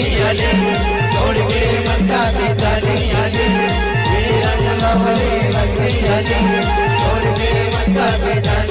तालियाले छोड़ के मक्का की तालियाले मेरा नवाबले मक्का याले छोड़ के मक्का की तालियाले